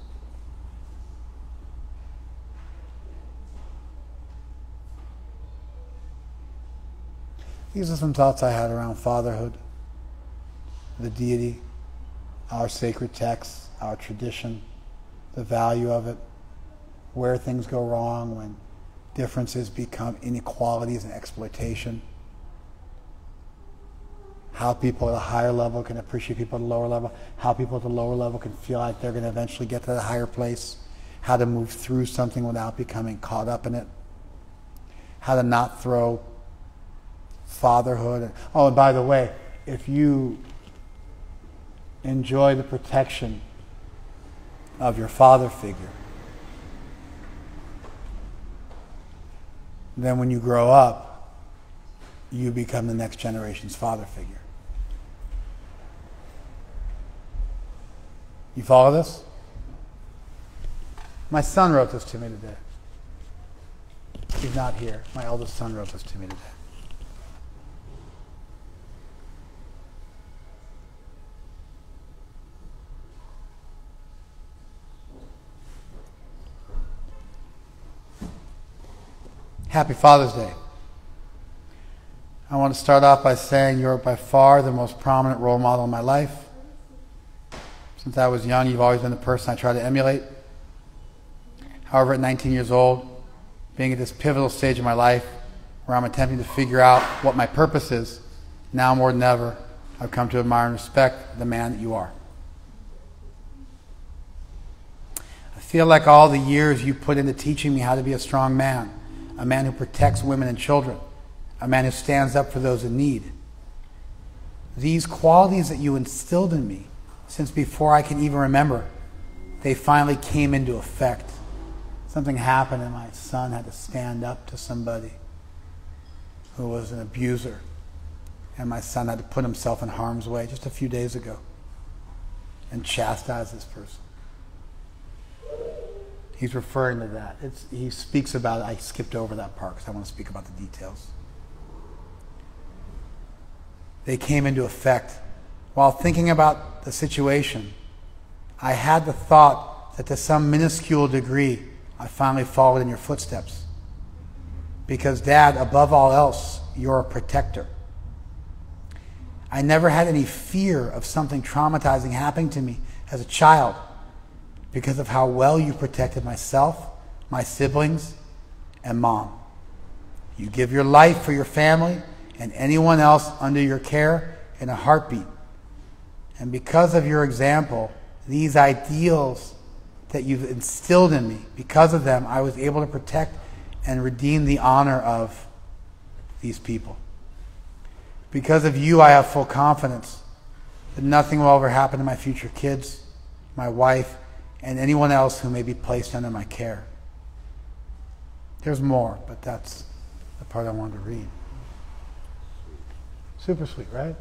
These are some thoughts I had around fatherhood, the deity, our sacred texts, our tradition, the value of it, where things go wrong, when differences become inequalities and exploitation, how people at a higher level can appreciate people at a lower level, how people at the lower level can feel like they're going to eventually get to the higher place, how to move through something without becoming caught up in it, how to not throw fatherhood. Oh, and by the way, if you enjoy the protection of your father figure, then when you grow up, you become the next generation's father figure. You follow this? My son wrote this to me today. He's not here. My eldest son wrote this to me today. Happy Father's Day. I want to start off by saying you're by far the most prominent role model in my life. Since I was young, you've always been the person I try to emulate. However, at 19 years old, being at this pivotal stage of my life where I'm attempting to figure out what my purpose is, now more than ever, I've come to admire and respect the man that you are. I feel like all the years you put into teaching me how to be a strong man a man who protects women and children, a man who stands up for those in need. These qualities that you instilled in me since before I can even remember, they finally came into effect. Something happened, and my son had to stand up to somebody who was an abuser. And my son had to put himself in harm's way just a few days ago and chastise this person. He's referring to that. It's, he speaks about it. I skipped over that part because I want to speak about the details. They came into effect. While thinking about the situation, I had the thought that to some minuscule degree, I finally followed in your footsteps. Because, Dad, above all else, you're a protector. I never had any fear of something traumatizing happening to me as a child because of how well you protected myself, my siblings, and mom. You give your life for your family and anyone else under your care in a heartbeat. And because of your example, these ideals that you've instilled in me, because of them, I was able to protect and redeem the honor of these people. Because of you, I have full confidence that nothing will ever happen to my future kids, my wife, and anyone else who may be placed under my care. There's more, but that's the part I wanted to read. Super sweet, right?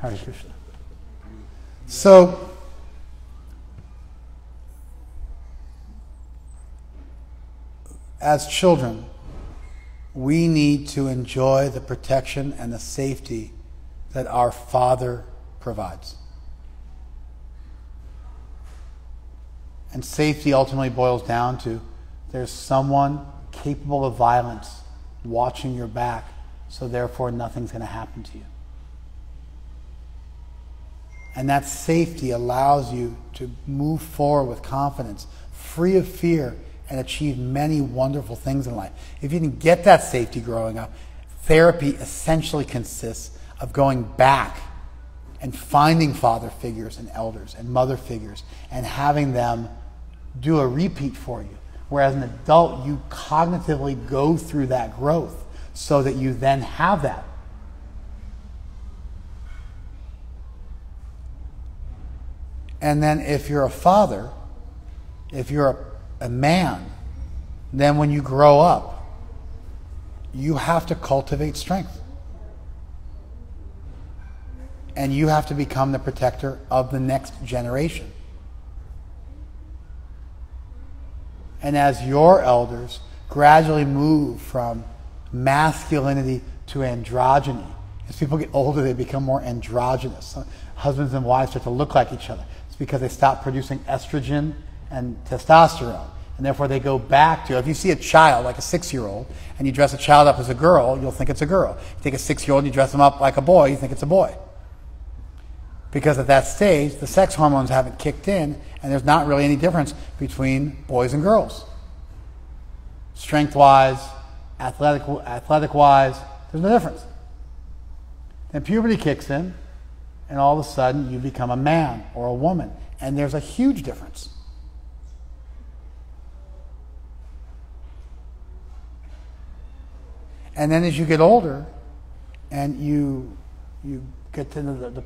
Hare Krishna. So, as children, we need to enjoy the protection and the safety that our Father provides. And safety ultimately boils down to there's someone capable of violence watching your back, so therefore nothing's going to happen to you. And that safety allows you to move forward with confidence, free of fear, and achieve many wonderful things in life. If you didn't get that safety growing up, therapy essentially consists of going back and finding father figures and elders and mother figures and having them do a repeat for you. Whereas an adult, you cognitively go through that growth so that you then have that. And then if you're a father, if you're a, a man, then when you grow up, you have to cultivate strength. And you have to become the protector of the next generation. And as your elders gradually move from masculinity to androgyny, as people get older, they become more androgynous. Husbands and wives start to look like each other. It's because they stop producing estrogen and testosterone. And therefore, they go back to if you see a child, like a six year old, and you dress a child up as a girl, you'll think it's a girl. You take a six year old and you dress them up like a boy, you think it's a boy. Because at that stage, the sex hormones haven't kicked in, and there's not really any difference between boys and girls. Strength wise, athletic, athletic wise, there's no difference. Then puberty kicks in, and all of a sudden you become a man or a woman, and there's a huge difference. And then as you get older and you, you get to the, the, the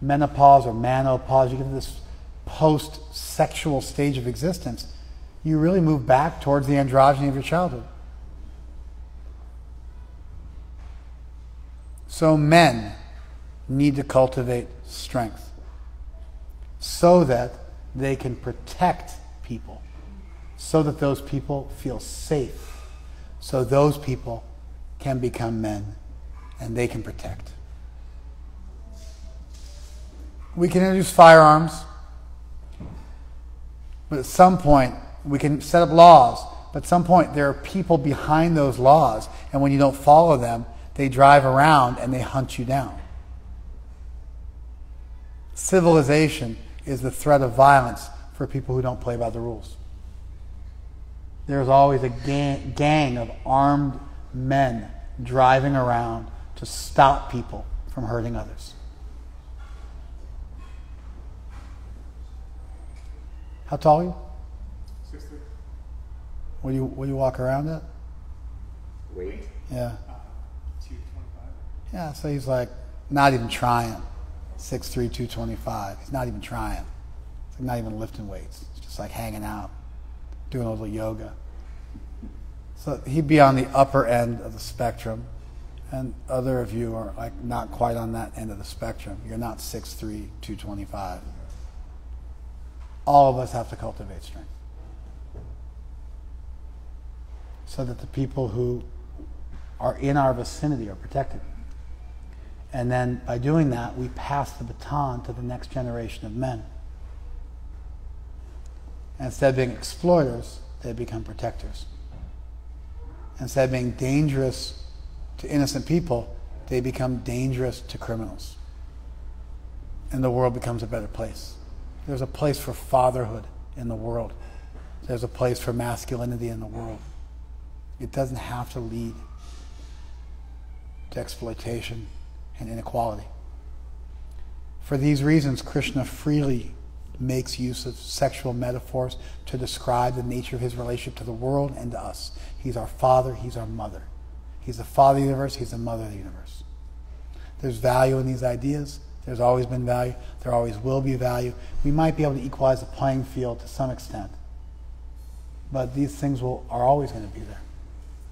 menopause or manopause, you get to this post sexual stage of existence, you really move back towards the androgyny of your childhood. So, men need to cultivate strength so that they can protect people, so that those people feel safe so those people can become men and they can protect. We can introduce firearms, but at some point we can set up laws, but at some point there are people behind those laws, and when you don't follow them, they drive around and they hunt you down. Civilization is the threat of violence for people who don't play by the rules there's always a gang, gang of armed men driving around to stop people from hurting others. How tall are you? Six three. What do you what do you walk around at? Wait. Yeah. Uh, two twenty five. Yeah, so he's like not even trying. 6'3", 225. He's not even trying. He's like not even lifting weights. He's just like hanging out doing a little yoga. So he'd be on the upper end of the spectrum, and other of you are like not quite on that end of the spectrum. You're not 6'3", 225. All of us have to cultivate strength. So that the people who are in our vicinity are protected. And then by doing that, we pass the baton to the next generation of men. And instead of being exploiters, they become protectors. Instead of being dangerous to innocent people, they become dangerous to criminals. And the world becomes a better place. There's a place for fatherhood in the world. There's a place for masculinity in the world. It doesn't have to lead to exploitation and inequality. For these reasons, Krishna freely makes use of sexual metaphors to describe the nature of his relationship to the world and to us. He's our father, he's our mother. He's the father of the universe, he's the mother of the universe. There's value in these ideas. There's always been value. There always will be value. We might be able to equalize the playing field to some extent. But these things will, are always going to be there.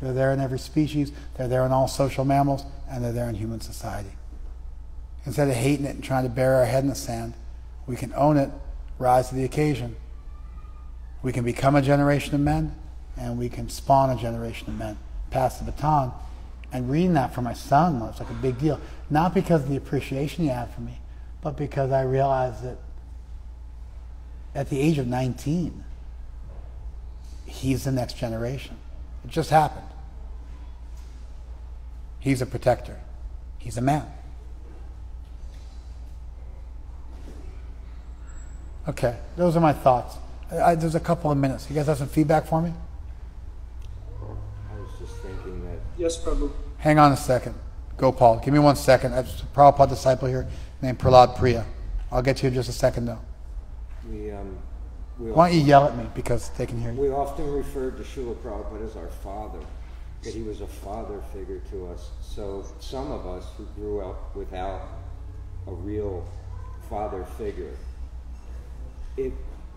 They're there in every species, they're there in all social mammals, and they're there in human society. Instead of hating it and trying to bury our head in the sand, we can own it, rise to the occasion. We can become a generation of men, and we can spawn a generation of men, pass the baton. And reading that for my son was like a big deal. Not because of the appreciation he had for me, but because I realized that at the age of 19, he's the next generation. It just happened. He's a protector. He's a man. Okay, those are my thoughts. I, there's a couple of minutes. You guys have some feedback for me? I was just thinking that Yes, Prabhu. Hang on a second. Go, Paul. Give me one second. There's a Prabhupada disciple here named Prahlad Priya. I'll get to you in just a second, though. we, um, we, Why don't you yell at me because they can hear you? we often referred to Srila Prabhupada as our father, that he was a father figure to us. So some of us who grew up without a real father figure, it,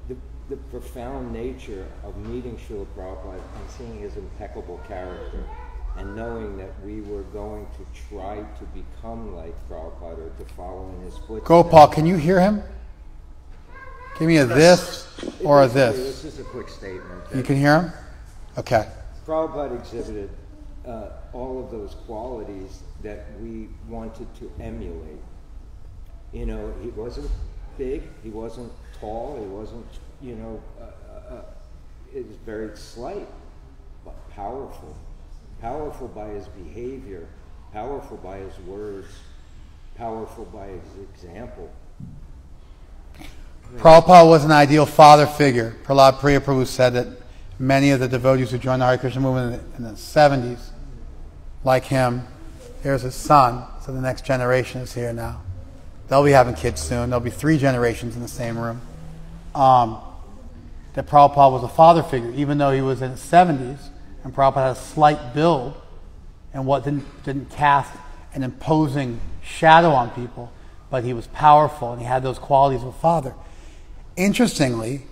the, the profound nature of meeting Srila Prabhupada and seeing his impeccable character and knowing that we were going to try to become like Prabhupada or to follow in his footsteps. Go, Paul. Can you hear him? Give me a this or a this. This is a quick statement. You can hear him? Okay. Prabhupada exhibited uh, all of those qualities that we wanted to emulate. You know, he wasn't big, he wasn't tall, he wasn't, you know, uh, uh, he was very slight, but powerful. Powerful by his behavior, powerful by his words, powerful by his example. Prabhupada was an ideal father figure. Prahlad Priya Prabhu said that many of the devotees who joined the Hare Krishna movement in the, in the 70s, like him, there's his son, so the next generation is here now. They'll be having kids soon. There'll be three generations in the same room. Um, that Prabhupada was a father figure, even though he was in his 70s, and Prabhupada had a slight build, and what didn't, didn't cast an imposing shadow on people, but he was powerful and he had those qualities of a father. Interestingly,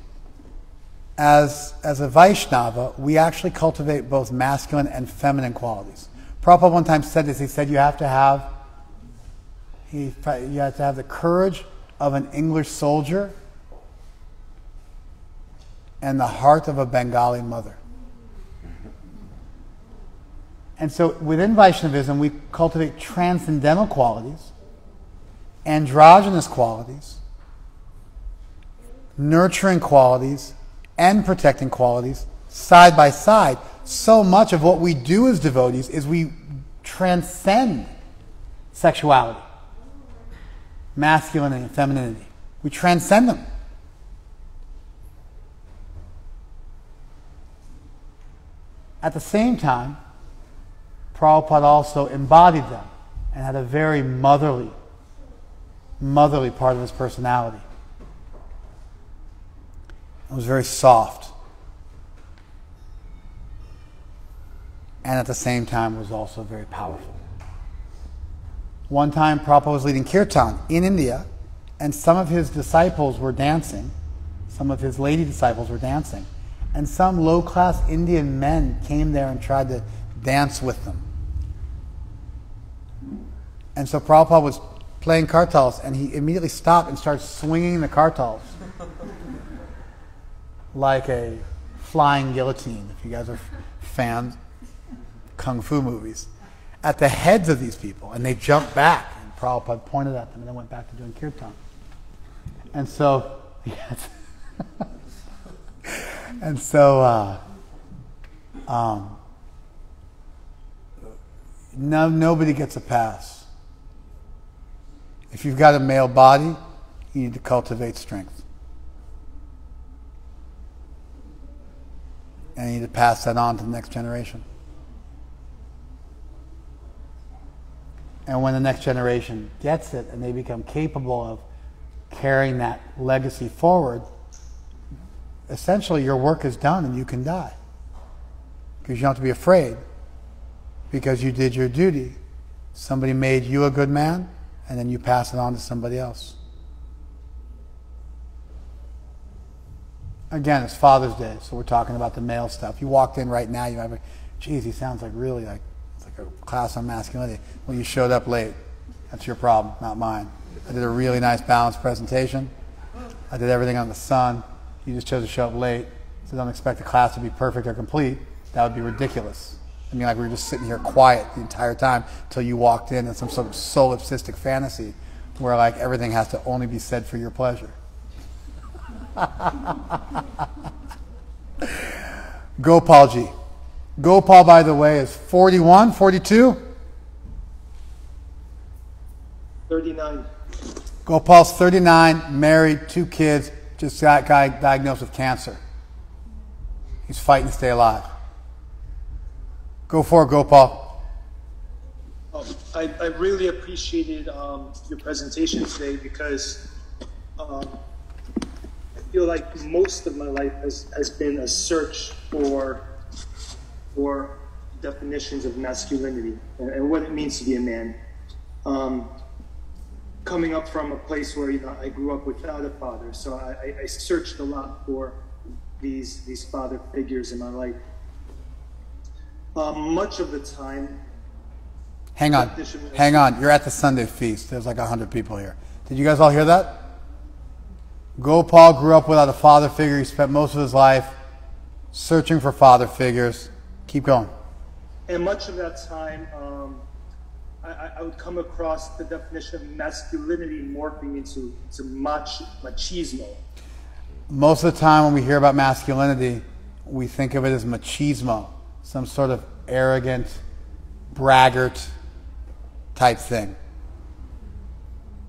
as, as a Vaishnava, we actually cultivate both masculine and feminine qualities. Prabhupada one time said this. He said you have to have he, you have to have the courage of an English soldier and the heart of a Bengali mother. And so within Vaishnavism, we cultivate transcendental qualities, androgynous qualities, nurturing qualities, and protecting qualities side by side. So much of what we do as devotees is we transcend sexuality, masculinity, and femininity. We transcend them. At the same time, Prabhupada also embodied them and had a very motherly, motherly part of his personality. It was very soft. And at the same time was also very powerful. One time Prabhupada was leading kirtan in India, and some of his disciples were dancing. Some of his lady disciples were dancing. And some low class Indian men came there and tried to dance with them. And so Prabhupada was playing kartals, and he immediately stopped and started swinging the kartals like a flying guillotine, if you guys are fans kung fu movies, at the heads of these people. And they jumped back, and Prabhupada pointed at them, and they went back to doing kirtan. And so, yes. and so, uh, um, no, nobody gets a pass. If you've got a male body, you need to cultivate strength. And you need to pass that on to the next generation. And when the next generation gets it and they become capable of carrying that legacy forward, essentially your work is done and you can die. Because you don't have to be afraid because you did your duty. Somebody made you a good man, and then you pass it on to somebody else. Again, it's Father's Day, so we're talking about the male stuff. You walked in right now, you have a, geez, he sounds like really like it's like a class on masculinity. Well, you showed up late. That's your problem, not mine. I did a really nice balanced presentation. I did everything on the sun. You just chose to show up late, so don't expect the class to be perfect or complete. That would be ridiculous. I mean, like we were just sitting here quiet the entire time until you walked in in some sort of solipsistic fantasy where like everything has to only be said for your pleasure. Gopalji. Gopal, by the way, is 41, 42? 39. Gopal's 39, married, two kids, just got guy diagnosed with cancer. He's fighting to stay alive. Go for it, Gopal. Oh, I, I really appreciated um, your presentation today because um, I feel like most of my life has, has been a search for for definitions of masculinity and, and what it means to be a man. Um, coming up from a place where you know I grew up without a father, so I, I searched a lot for these these father figures in my life. Um, much of the time, Hang on. Hang on. You're at the Sunday feast. There's like 100 people here. Did you guys all hear that? Gopal grew up without a father figure. He spent most of his life searching for father figures. Keep going. And much of that time, um, I, I, would come across the definition of masculinity morphing into, into mach, machismo. Most of the time, when we hear about masculinity, we think of it as machismo, some sort of arrogant, braggart type thing.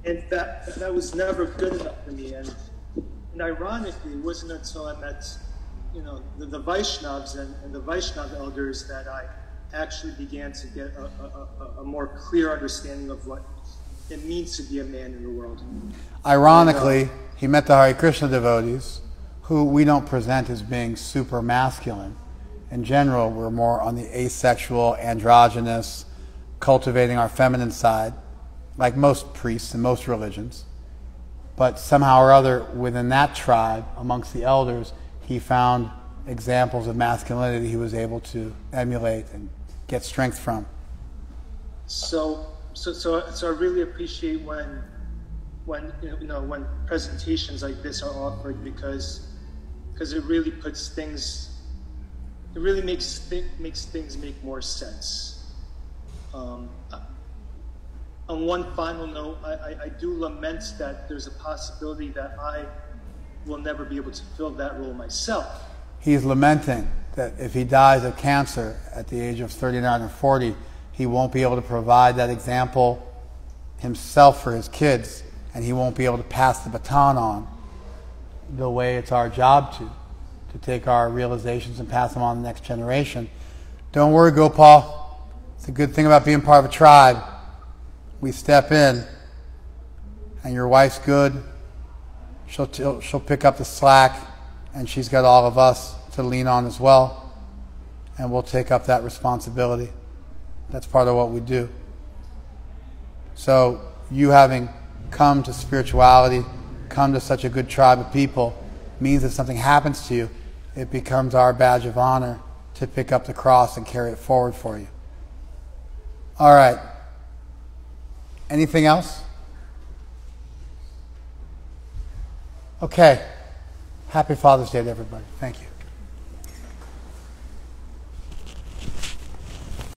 And that, that was never good enough for me. And, and ironically, it wasn't until I met, you know, the, the Vaishnavas and, and the Vaishnav elders that I actually began to get a, a, a, more clear understanding of what it means to be a man in the world. Ironically, and, uh, he met the Hare Krishna devotees, who we don't present as being super masculine. In general, we're more on the asexual, androgynous, cultivating our feminine side, like most priests in most religions. But somehow or other, within that tribe, amongst the elders, he found examples of masculinity he was able to emulate and get strength from. So, so, so, so I really appreciate when, when you know, when presentations like this are offered because, because it really puts things, it really makes th- makes things make more sense. Um, on one final note, I, I, I do lament that there's a possibility that I will never be able to fill that role myself. He's lamenting that if he dies of cancer at the age of 39 or 40, he won't be able to provide that example himself for his kids, and he won't be able to pass the baton on the way it's our job to, to take our realizations and pass them on to the next generation. Don't worry, Gopal. It's a good thing about being part of a tribe. We step in, and your wife's good. She'll, she'll pick up the slack, and she's got all of us to lean on as well, and we'll take up that responsibility. That's part of what we do. So, you having come to spirituality, come to such a good tribe of people, means that something happens to you, it becomes our badge of honor to pick up the cross and carry it forward for you. All right. Anything else? Okay. Happy Father's Day to everybody. Thank you.